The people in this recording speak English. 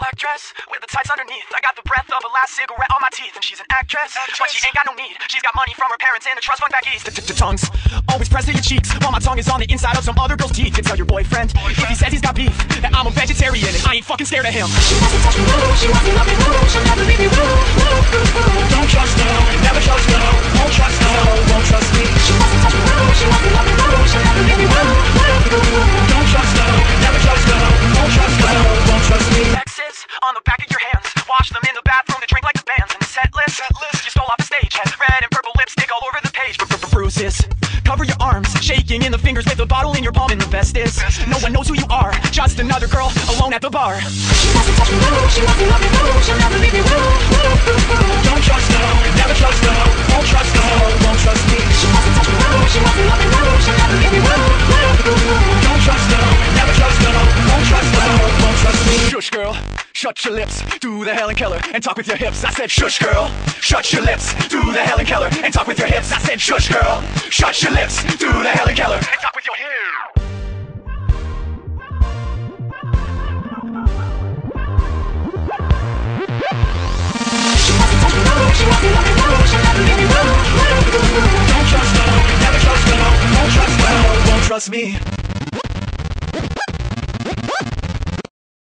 Black dress with the tights underneath. I got the breath of a last cigarette on my teeth, and she's an actress, but she ain't got no need. She's got money from her parents in a trust fund back east. The tongues always pressed to your cheeks, while my tongue is on the inside of some other girl's teeth. You tell your boyfriend if he says he's got beef that I'm a vegetarian and I ain't fucking scared of him. She wants to touch me, she wants to on the back of your hands. Wash them in the bathroom to drink like the bands. And the set list, set list you stole off the stage. Has red and purple lipstick all over the page. Bruises, cover your arms, shaking in the fingers with a bottle in your palm. And the best is, no one knows who you are. Just another girl alone at the bar. She to touch me, ooh, she wants to love me, ooh, she'll never leave me, ooh, shut your lips, do the Helen Keller, and talk with your hips. I said, shush, girl, shut your lips, do the Helen Keller, and talk with your hips. I said, shush, girl, shut your lips, do the Helen Keller, and talk with your hips. Don't trust me.